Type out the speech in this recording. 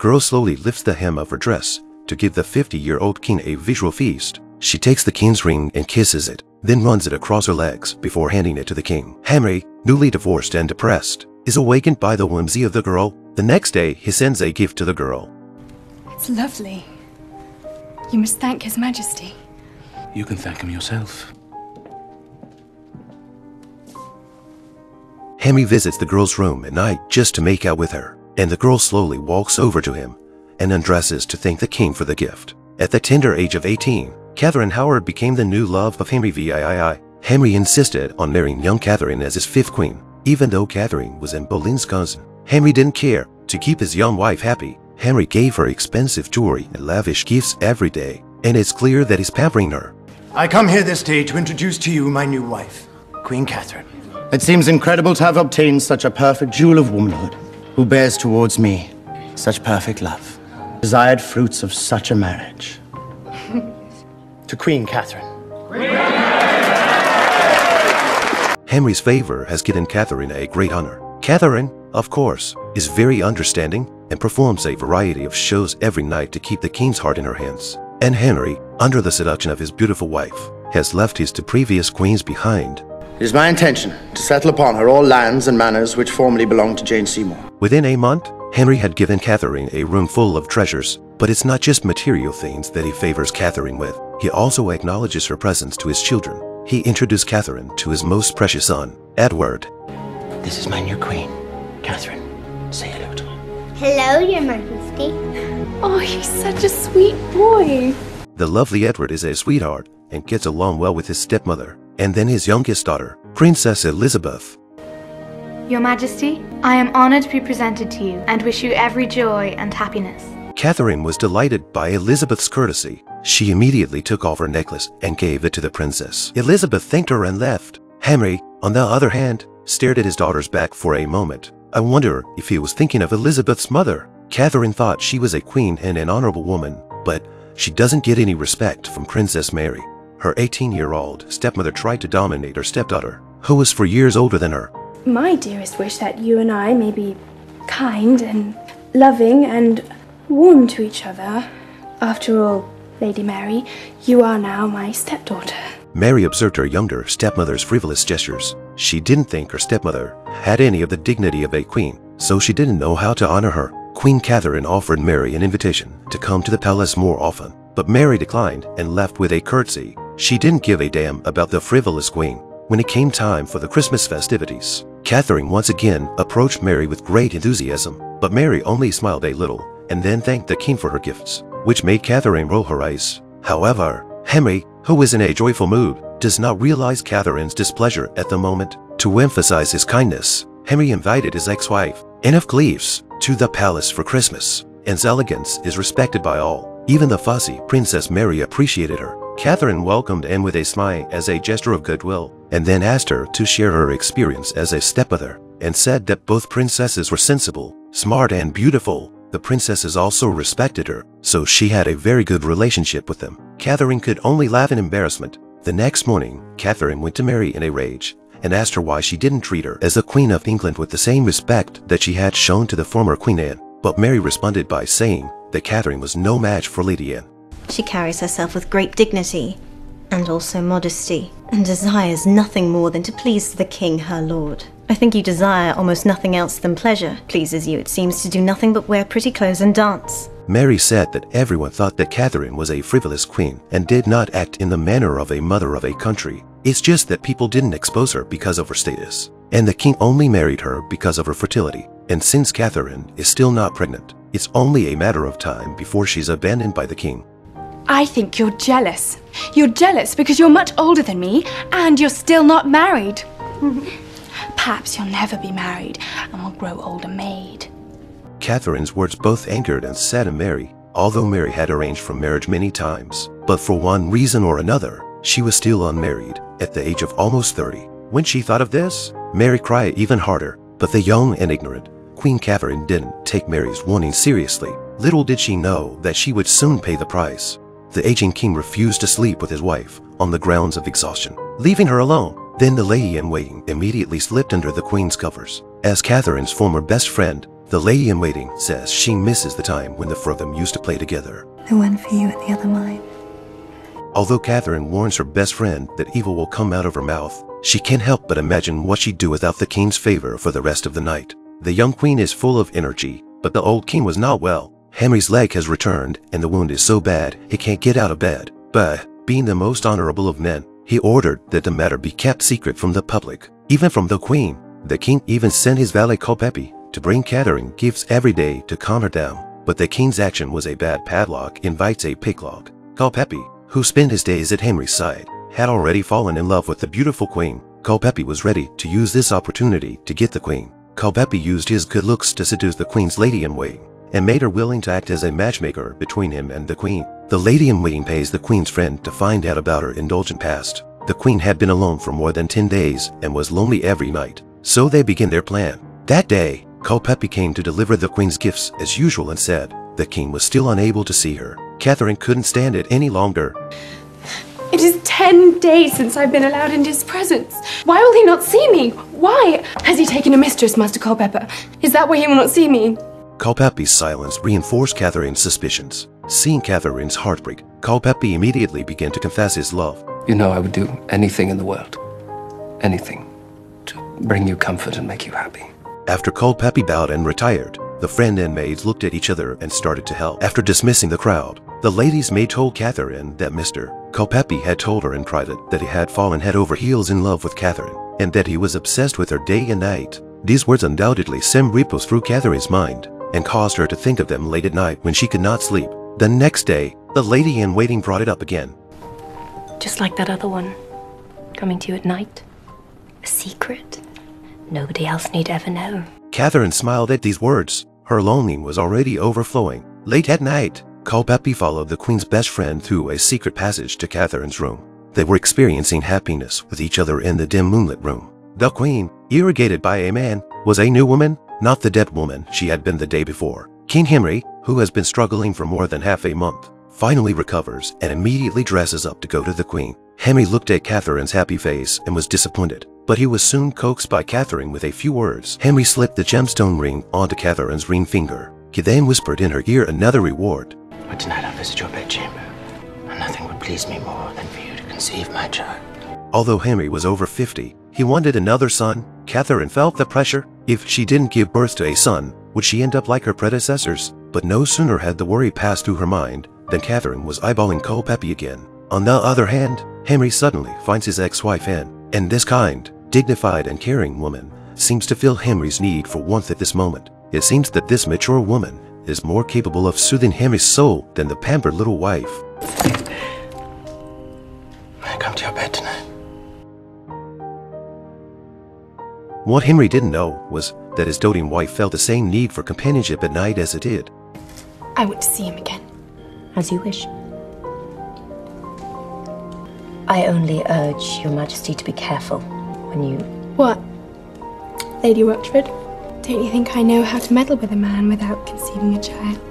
girl slowly lifts the hem of her dress to give the 50-year-old king a visual feast. She takes the king's ring and kisses it, then runs it across her legs before handing it to the king. Henry, newly divorced and depressed, is awakened by the whimsy of the girl. The next day, he sends a gift to the girl. It's lovely. You must thank His Majesty. You can thank him yourself. Henry visits the girl's room at night just to make out with her, and the girl slowly walks over to him and undresses to thank the king for the gift. At the tender age of 18, Catherine Howard became the new love of Henry VIII. Henry insisted on marrying young Catherine as his fifth queen, even though Catherine was Anne Boleyn's cousin. Henry didn't care. To keep his young wife happy, Henry gave her expensive jewelry and lavish gifts every day, and it's clear that he's pampering her. I come here this day to introduce to you my new wife, Queen Catherine. It seems incredible to have obtained such a perfect jewel of womanhood, who bears towards me such perfect love, desired fruits of such a marriage. to Queen Catherine. Henry's favor has given Catherine a great honor. Catherine, of course, is very understanding and performs a variety of shows every night to keep the king's heart in her hands. And Henry, under the seduction of his beautiful wife, has left his two previous queens behind. It is my intention to settle upon her all lands and manors which formerly belonged to Jane Seymour. Within a month, Henry had given Catherine a room full of treasures, but it's not just material things that he favors Catherine with. He also acknowledges her presence to his children. He introduced Catherine to his most precious son, Edward. This is my new queen, Catherine. Say hello to her. Hello, Your Majesty. Oh, he's such a sweet boy. The lovely Edward is a sweetheart and gets along well with his stepmother, and then his youngest daughter, Princess Elizabeth. Your Majesty, I am honored to be presented to you and wish you every joy and happiness. Catherine was delighted by Elizabeth's courtesy. She immediately took off her necklace and gave it to the princess. Elizabeth thanked her and left. Henry, on the other hand, stared at his daughter's back for a moment. I wonder if he was thinking of Elizabeth's mother. Catherine thought she was a queen and an honorable woman, but she doesn't get any respect from Princess Mary. Her 18-year-old stepmother tried to dominate her stepdaughter, who was four years older than her. My dearest wish that you and I may be kind and loving and warm to each other. After all, Lady Mary, you are now my stepdaughter. Mary observed her younger stepmother's frivolous gestures. She didn't think her stepmother had any of the dignity of a queen, so she didn't know how to honor her. Queen Catherine offered Mary an invitation to come to the palace more often, but Mary declined and left with a curtsy. She didn't give a damn about the frivolous queen. When it came time for the Christmas festivities, Catherine once again approached Mary with great enthusiasm, but Mary only smiled a little and then thanked the king for her gifts, which made Catherine roll her eyes. However, Henry, who is in a joyful mood, does not realize Catherine's displeasure at the moment. To emphasize his kindness, Henry invited his ex-wife, Anne of Cleves, to the palace for Christmas. Anne's elegance is respected by all. Even the fussy Princess Mary appreciated her. Catherine welcomed Anne with a smile as a gesture of goodwill, and then asked her to share her experience as a stepmother, and said that both princesses were sensible, smart, and beautiful. The princesses also respected her, so she had a very good relationship with them. Catherine could only laugh in embarrassment. The next morning, Catherine went to Mary in a rage and asked her why she didn't treat her as the Queen of England with the same respect that she had shown to the former Queen Anne. But Mary responded by saying that Catherine was no match for Lady Anne. She carries herself with great dignity and also modesty, and desires nothing more than to please the king, her lord. I think you desire almost nothing else than pleasure. Pleases you, it seems, to do nothing but wear pretty clothes and dance. Mary said that everyone thought that Catherine was a frivolous queen and did not act in the manner of a mother of a country. It's just that people didn't expose her because of her status, and the king only married her because of her fertility. And since Catherine is still not pregnant, it's only a matter of time before she's abandoned by the king. I think you're jealous. You're jealous because you're much older than me and you're still not married. Perhaps you'll never be married and will grow old a maid. Catherine's words both angered and saddened Mary, although Mary had arranged for marriage many times. But for one reason or another, she was still unmarried at the age of almost 30. When she thought of this, Mary cried even harder. But the young and ignorant Queen Catherine didn't take Mary's warning seriously. Little did she know that she would soon pay the price. The aging king refused to sleep with his wife on the grounds of exhaustion, leaving her alone. Then the lady in waiting immediately slipped under the queen's covers. As Catherine's former best friend, The lady in waiting says she misses the time when the four of them used to play together. The one for you and the other mine. Although Catherine warns her best friend that evil will come out of her mouth, she can't help but imagine what she'd do without the king's favor for the rest of the night. The young queen is full of energy, but the old king was not well. Henry's leg has returned, and the wound is so bad he can't get out of bed. But, being the most honorable of men, he ordered that the matter be kept secret from the public, even from the queen. The king even sent his valet Culpeper to bring Catherine gifts every day to calm down. But the king's action was a bad padlock invites a picklock. Culpeper, who spent his days at Henry's side, had already fallen in love with the beautiful queen. Culpeper was ready to use this opportunity to get the queen. Culpeper used his good looks to seduce the queen's lady-in-waiting and made her willing to act as a matchmaker between him and the queen. The lady-in-waiting pays the queen's friend to find out about her indulgent past. The queen had been alone for more than 10 days and was lonely every night. So they begin their plan. That day, Culpeper came to deliver the queen's gifts as usual and said the king was still unable to see her. Catherine couldn't stand it any longer. It is ten days since I've been allowed into his presence. Why will he not see me? Why? Has he taken a mistress, Master Culpeper? Is that why he will not see me? Culpeper's silence reinforced Catherine's suspicions. Seeing Catherine's heartbreak, Culpeper immediately began to confess his love. You know I would do anything in the world. Anything. To bring you comfort and make you happy. After Culpeper bowed and retired, the friend and maids looked at each other and started to help. After dismissing the crowd, the lady's maid told Catherine that Mr. Culpeper had told her in private that he had fallen head over heels in love with Catherine, and that he was obsessed with her day and night. These words undoubtedly sent ripples through Catherine's mind, and caused her to think of them late at night when she could not sleep. The next day, the lady in waiting brought it up again. Just like that other one. Coming to you at night. A secret. Nobody else need ever know. Catherine smiled at these words. Her longing was already overflowing. Late at night, Culpeper followed the queen's best friend through a secret passage to Catherine's room. They were experiencing happiness with each other in the dim moonlit room. The queen, irrigated by a man, was a new woman, not the dead woman she had been the day before. King Henry, who has been struggling for more than half a month, finally recovers and immediately dresses up to go to the queen. Henry looked at Catherine's happy face and was disappointed, but he was soon coaxed by Catherine with a few words. Henry slipped the gemstone ring onto Catherine's ring finger. He then whispered in her ear another reward. But tonight I'll visit your bedchamber, and nothing would please me more than for you to conceive my child. Although Henry was over 50, he wanted another son. Catherine felt the pressure. If she didn't give birth to a son, would she end up like her predecessors? But no sooner had the worry passed through her mind than Catherine was eyeballing Culpeper again. On the other hand, Henry suddenly finds his ex-wife Anne, and this kind, dignified and caring woman seems to fill Henry's need for warmth at this moment. It seems that this mature woman is more capable of soothing Henry's soul than the pampered little wife. May I come to your bed tonight? What Henry didn't know was that his doting wife felt the same need for companionship at night as it did. I want to see him again. As you wish. I only urge your majesty to be careful when you... What? Lady Rochford? Don't you think I know how to meddle with a man without conceiving a child?